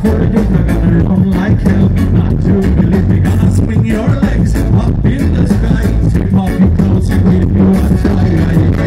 for you. remember one like hell Not to believe me, gonna swing your legs Up in the sky Take off your clothes and give you a try